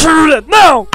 Shoot it now!